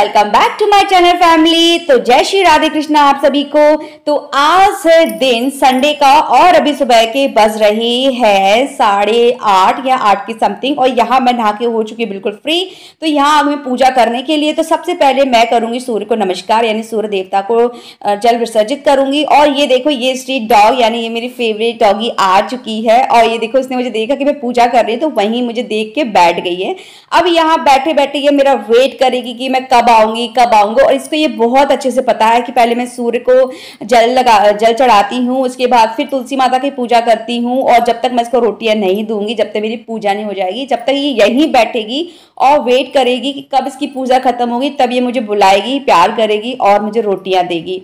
Welcome back to my channel family तो जय श्री राधे कृष्णा आप सभी को। तो आज दिन संडे का और अभी सुबह के बज रही है साढ़े आठ या आठ की समथिंग और यहाँ मैं नहा के हो चुकी बिल्कुल फ्री तो यहाँ आगे पूजा करने के लिए तो सबसे पहले मैं करूँगी सूर्य को नमस्कार, यानी सूर्य देवता को जल विसर्जित करूँगी। और ये देखो, ये स्ट्रीट डॉग यानी ये मेरी फेवरेट डॉगी आ चुकी है। और ये देखो, इसने मुझे देखा कि मैं पूजा कर रही हूँ तो वहीं मुझे देख के बैठ गई है। अब यहाँ बैठे बैठे ये मेरा वेट करेगी कि मैं कब आऊँगी, कब आऊँगा, और इसको ये बहुत अच्छे से पता है कि पहले मैं सूर्य को जल लगा, जल चढ़ाती हूँ, उसके बाद फिर तुलसी माता की पूजा करती हूँ, और जब तक मैं इसको रोटियाँ नहीं दूँगी, जब तक मेरी पूजा नहीं हो जाएगी, जब तक ये यहीं बैठेगी और वेट करेगी कि कब इसकी पूजा खत्म होगी, तब ये मुझे बुलाएगी, प्यार करेगी और मुझे रोटियाँ देगी।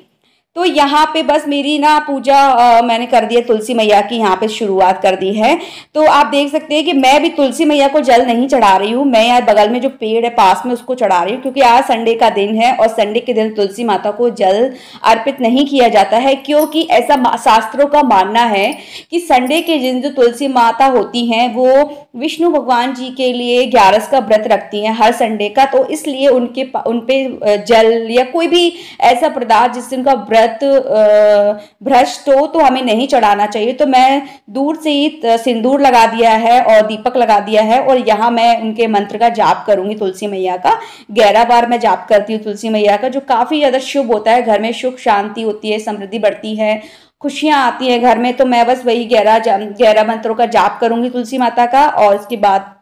तो यहाँ पे बस मेरी ना पूजा आ, मैंने कर दी है तुलसी मैया की यहाँ पे शुरुआत कर दी है। तो आप देख सकते हैं कि मैं भी तुलसी मैया को जल नहीं चढ़ा रही हूँ मैं यार बगल में जो पेड़ है पास में उसको चढ़ा रही हूँ क्योंकि आज संडे का दिन है और संडे के दिन तुलसी माता को जल अर्पित नहीं किया जाता है क्योंकि ऐसा शास्त्रों का मानना है कि संडे के दिन जो तुलसी माता होती हैं वो विष्णु भगवान जी के लिए ग्यारस का व्रत रखती हैं हर संडे का तो इसलिए उनके उनपे जल या कोई भी ऐसा पदार्थ जिससे उनका व्रत व्रत भ्रष्ट हो तो हमें नहीं चढ़ाना चाहिए। तो मैं दूर से ही सिंदूर लगा दिया है और दीपक लगा दिया है और यहाँ मैं उनके मंत्र का जाप करूँगी तुलसी मैया का। ग्यारह बार मैं जाप करती हूँ तुलसी मैया का जो काफ़ी ज़्यादा शुभ होता है। घर में सुख शांति होती है समृद्धि बढ़ती है खुशियाँ आती हैं घर में तो मैं बस वही ग्यारह ग्यारह मंत्रों का जाप करूँगी तुलसी माता का और इसके बाद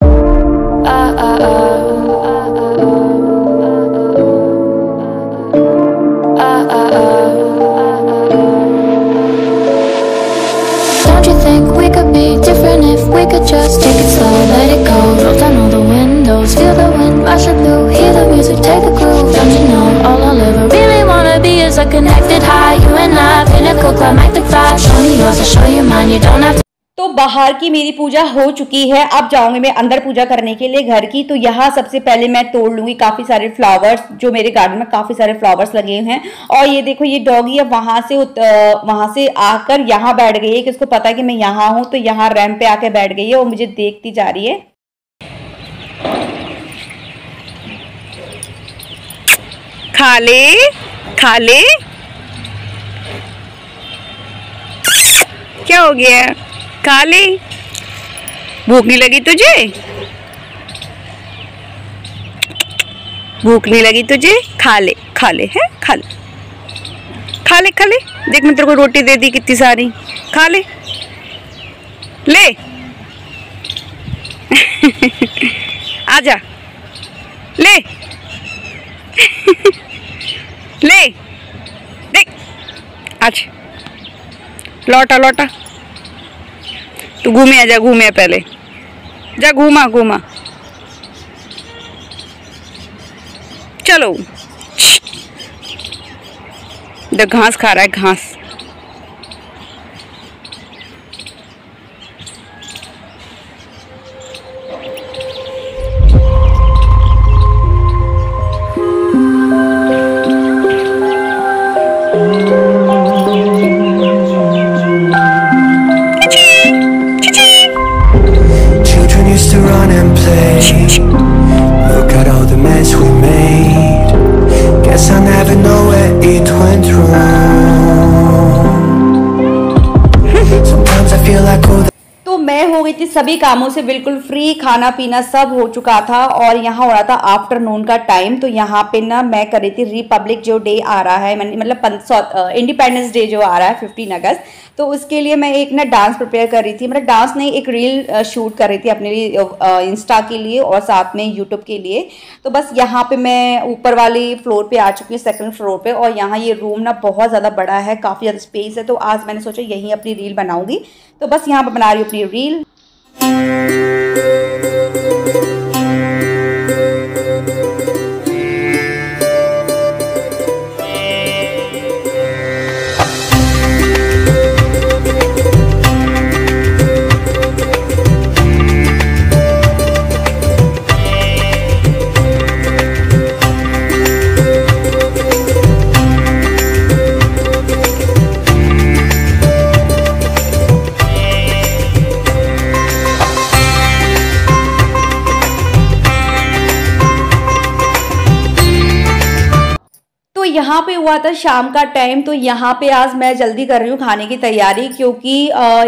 आ, आ, आ, आ, आ, आ, we could be different if we could just take it slow, let it go? Roll down all the windows, feel the wind rushing through Hear the music, take a groove Don't you know, all I'll ever really wanna be Is a connected high, you and I Pinnacle, climactic vibe. Show me yours, I'll show you mine You don't have to तो बाहर की मेरी पूजा हो चुकी है। अब जाऊँगी मैं अंदर पूजा करने के लिए घर की। तो यहाँ सबसे पहले मैं तोड़ लूँगी काफ़ी सारे फ्लावर्स जो मेरे गार्डन में काफ़ी सारे फ्लावर्स लगे हुए हैं। और ये देखो, ये डॉगी अब वहाँ से वहाँ से आकर यहाँ बैठ गई है कि उसको पता है कि मैं यहाँ हूँ तो यहाँ रैम पे आके बैठ गई है और मुझे देखती जा रही है। खा ले खा ले। क्या हो गया? खा ले। भूख नहीं लगी तुझे? भूख नहीं लगी तुझे? खा ले खा ले, है? खा ले। खा ले खा ले। देख, मैं तेरे को रोटी दे दी कितनी सारी। खा ले। ले। आजा। ले। ले। देख। अच्छा लौटा लौटा। तू घूमे आ जा, घूमे पहले। जा घूमा घूमा। चलो। द घास खा रहा है, घास। सभी कामों से बिल्कुल फ्री खाना पीना सब हो चुका था और यहाँ हो रहा था आफ्टरनून का टाइम तो यहाँ पे ना मैं कर रही थी रिपब्लिक जो डे आ रहा है, मैंने मतलब इंडिपेंडेंस डे जो आ रहा है फिफ्टीन अगस्त तो उसके लिए मैं एक ना डांस प्रिपेयर कर रही थी मतलब डांस नहीं, एक रील शूट कर रही थी अपने लिए इंस्टा के लिए और साथ में यूट्यूब के लिए तो बस यहाँ पे मैं ऊपर वाली फ्लोर पे आ चुकी हूँ सेकंड फ्लोर पे, और यहाँ ये रूम ना बहुत ज़्यादा बड़ा है, काफ़ी ज़्यादा स्पेस है तो आज मैंने सोचा यहीं अपनी रील बनाऊँगी तो बस यहाँ पर बना रही हूँ अपनी रील Música यहाँ पे हुआ था शाम का टाइम तो यहाँ पे आज मैं जल्दी कर रही हूँ खाने की तैयारी, क्योंकि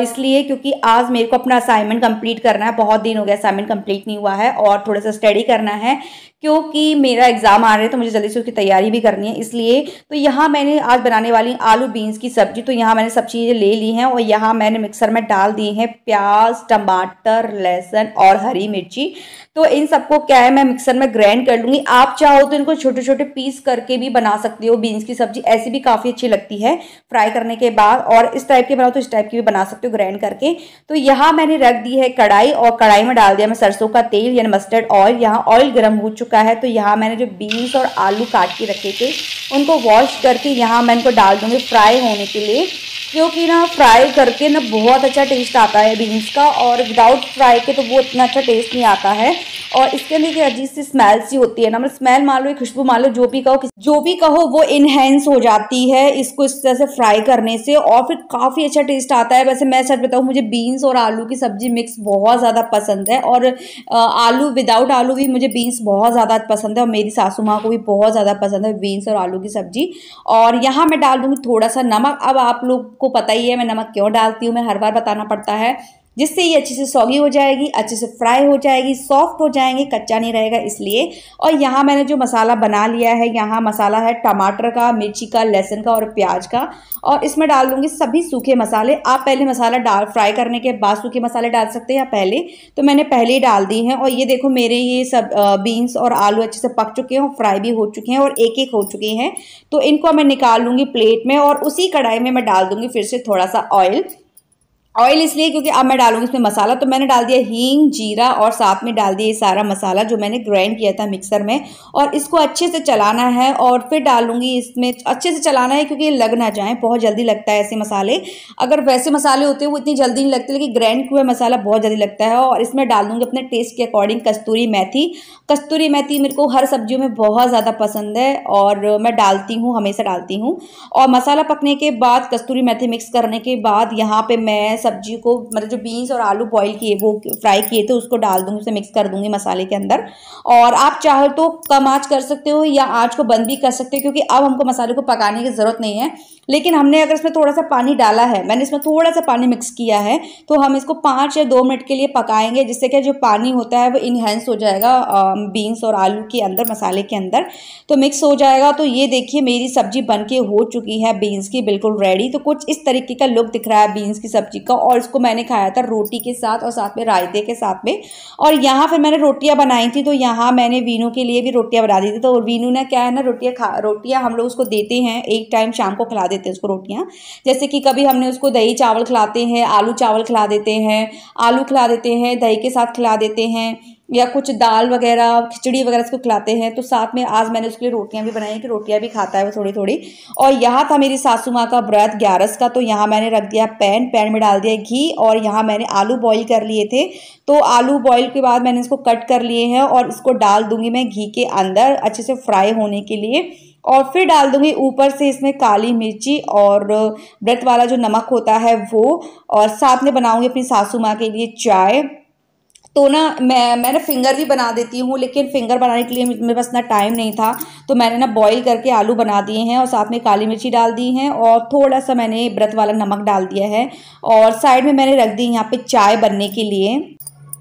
इसलिए क्योंकि आज मेरे को अपना असाइनमेंट कंप्लीट करना है। बहुत दिन हो गया असाइनमेंट कंप्लीट नहीं हुआ है और थोड़ा सा स्टडी करना है। क्योंकि मेरा एग्ज़ाम आ रहा है तो मुझे जल्दी से उसकी तैयारी भी करनी है। इसलिए तो यहाँ मैंने आज बनाने वाली आलू बीन्स की सब्ज़ी तो यहाँ मैंने सब चीज़ें ले ली हैं और यहाँ मैंने मिक्सर में डाल दी हैं प्याज, टमाटर, लहसुन और हरी मिर्ची। तो इन सबको क्या है, मैं मिक्सर में ग्राइंड कर लूँगी। आप चाहो तो इनको छोटे छोटे पीस करके भी बना सकते हो बीन्स की सब्ज़ी, ऐसी भी काफ़ी अच्छी लगती है फ्राई करने के बाद। और इस टाइप की बनाओ तो इस टाइप की भी बना सकते हो ग्राइंड करके। तो यहाँ मैंने रख दी है कढ़ाई और कढ़ाई में डाल दिया मैं सरसों का तेल, यानी मस्टर्ड ऑयल यहाँ ऑयल गर्म हो चुका है तो यहाँ मैंने जो बीन्स और आलू काट के रखे थे, उनको वॉश करके यहाँ मैं इनको डाल दूँगी फ्राई होने के लिए, क्योंकि ना फ्राई करके ना बहुत अच्छा टेस्ट आता है बीन्स का, और विदाउट फ्राई के तो वो इतना अच्छा टेस्ट नहीं आता है। और इसके अंदर एक अजीब सी स्मेल सी होती है ना मतलब स्मेल मान लो खुशबू मान लो, जो भी कहो जो भी कहो, वो इनहेंस हो जाती है इसको इस तरह से फ्राई करने से और फिर काफ़ी अच्छा टेस्ट आता है। वैसे मैं सच बताऊँ, मुझे बीन्स और आलू की सब्ज़ी मिक्स बहुत ज़्यादा पसंद है और आलू विदाउट आलू भी मुझे बीन्स बहुत ज़्यादा पसंद है और मेरी सासू माँ को भी बहुत ज़्यादा पसंद है बीन्स और आलू की सब्ज़ी। और यहाँ मैं डाल दूँगी थोड़ा सा नमक। अब आप लोग को पता ही है मैं नमक क्यों डालती हूँ, मैं हर बार बताना पड़ता है। जिससे ये अच्छे से सॉगी हो जाएगी, अच्छे से फ्राई हो जाएगी सॉफ्ट हो जाएँगे, कच्चा नहीं रहेगा इसलिए। और यहाँ मैंने जो मसाला बना लिया है, यहाँ मसाला है टमाटर का, मिर्ची का, लहसुन का और प्याज का। और इसमें डाल दूँगी सभी सूखे मसाले। आप पहले मसाला डाल फ्राई करने के बाद सूखे मसाले डाल सकते हैं या पहले? तो मैंने पहले ही डाल दी हैं। और ये देखो मेरे ये सब बीन्स और आलू अच्छे से पक चुके हैं फ्राई भी हो चुके हैं और एक एक हो चुके हैं। तो इनको मैं निकाल लूँगी प्लेट में और उसी कढ़ाई में मैं डाल दूँगी फिर से थोड़ा सा ऑयल ऑयल इसलिए क्योंकि अब मैं डालूँगी इसमें मसाला तो मैंने डाल दिया हींग, जीरा और साथ में डाल दिया ये सारा मसाला जो मैंने ग्राइंड किया था मिक्सर में। और इसको अच्छे से चलाना है और फिर डालूँगी इसमें, अच्छे से चलाना है क्योंकि ये लग ना जाए, बहुत जल्दी लगता है ऐसे मसाले। अगर वैसे मसाले होते हैं, वो इतनी जल्दी नहीं लगते, लेकिन ग्राइंड हुआ मसाला बहुत जल्दी लगता है और इसमें डाल दूँगी अपने टेस्ट के अकॉर्डिंग कस्तूरी मेथी। कस्तूरी मेथी मेरे को हर सब्जियों में बहुत ज़्यादा पसंद है और मैं डालती हूँ, हमेशा डालती हूँ। और मसाला पकने के बाद, कस्तूरी मेथी मिक्स करने के बाद यहाँ पर मैं सब्ज़ी को मतलब जो बीन्स और आलू बॉईल किए, वो फ्राई किए थे, उसको डाल दूँगी, उसे मिक्स कर दूँगी मसाले के अंदर। और आप चाहो तो कम आँच कर सकते हो या आँच को बंद भी कर सकते हो, क्योंकि अब हमको मसाले को पकाने की ज़रूरत नहीं है। लेकिन हमने अगर इसमें थोड़ा सा पानी डाला है, मैंने इसमें थोड़ा सा पानी मिक्स किया है तो हम इसको पाँच या दो मिनट के लिए पकाएँगे, जिससे कि जो पानी होता है, वो इन्हेंस हो जाएगा बीन्स और आलू के अंदर, मसाले के अंदर। तो मिक्स हो जाएगा तो ये देखिए मेरी सब्ज़ी बन के हो चुकी है बीन्स की, बिल्कुल रेडी तो कुछ इस तरीके का लुक दिख रहा है बीन्स की सब्ज़ी का। और इसको मैंने खाया था रोटी के साथ और साथ में रायते के साथ में। और यहाँ फिर मैंने रोटियाँ बनाई थी तो यहाँ मैंने वीनू के लिए भी रोटियाँ बना दी थी। तो वीनू ने क्या है ना, रोटियाँ खा, रोटियाँ हम लोग उसको देते हैं, एक टाइम शाम को खिला देते हैं उसको रोटियाँ। जैसे कि कभी हमने उसको दही चावल खिलाते हैं, आलू चावल खिला देते हैं, आलू खिला देते हैं, दही के साथ खिला देते हैं या कुछ दाल वगैरह, खिचड़ी वगैरह इसको खिलाते हैं तो साथ में आज मैंने उसके लिए रोटियाँ भी बनाई कि रोटियाँ भी खाता है वो थोड़ी थोड़ी और यहाँ था मेरी सासू माँ का व्रत, ग्यारस का तो यहाँ मैंने रख दिया पैन पैन में डाल दिया घी और यहाँ मैंने आलू बॉईल कर लिए थे। तो आलू बॉईल के बाद मैंने इसको कट कर लिए हैं और इसको डाल दूँगी मैं घी के अंदर अच्छे से फ्राई होने के लिए। और फिर डाल दूँगी ऊपर से इसमें काली मिर्ची और व्रत वाला जो नमक होता है वो। और साथ में बनाऊँगी अपनी सासू माँ के लिए चाय। तो ना मैं, मैंने फिंगर भी बना देती हूँ, लेकिन फिंगर बनाने के लिए मेरे पास ना टाइम नहीं था। तो मैंने ना बॉईल करके आलू बना दिए हैं और साथ में काली मिर्ची डाल दी हैं और थोड़ा सा मैंने व्रत वाला नमक डाल दिया है। और साइड में मैंने रख दी यहाँ पे चाय बनने के लिए।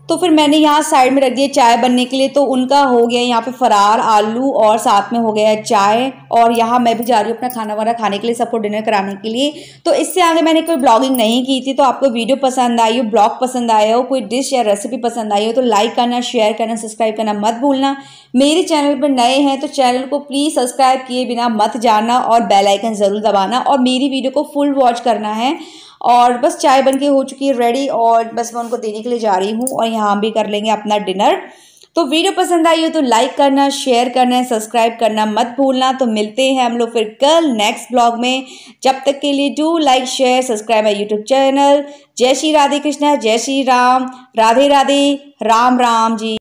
तो फिर मैंने यहाँ साइड में रख दिया चाय बनने के लिए तो उनका हो गया यहाँ पे फरार, आलू और साथ में हो गया चाय। और यहाँ मैं भी जा रही हूँ अपना खाना वाना खाने के लिए, सबको डिनर कराने के लिए। तो इससे आगे मैंने कोई ब्लॉगिंग नहीं की थी तो आपको वीडियो पसंद आई हो ब्लॉग पसंद आया हो, कोई डिश या रेसिपी पसंद आई हो तो लाइक करना शेयर करना सब्सक्राइब करना मत भूलना। मेरे चैनल पर नए हैं तो चैनल को प्लीज़ सब्सक्राइब किए बिना मत जाना और बेलाइकन ज़रूर दबाना। और मेरी वीडियो को फुल वॉच करना है। और बस चाय बन के हो चुकी है रेडी और बस मैं उनको देने के लिए जा रही हूँ और यहाँ भी कर लेंगे अपना डिनर तो वीडियो पसंद आई हो तो लाइक करना शेयर करना सब्सक्राइब करना मत भूलना. तो मिलते हैं हम लोग फिर कल नेक्स्ट ब्लॉग में. जब तक के लिए do like share subscribe my YouTube channel जय श्री राधे कृष्णा, जय श्री राम. राधे राधे, राम राम जी.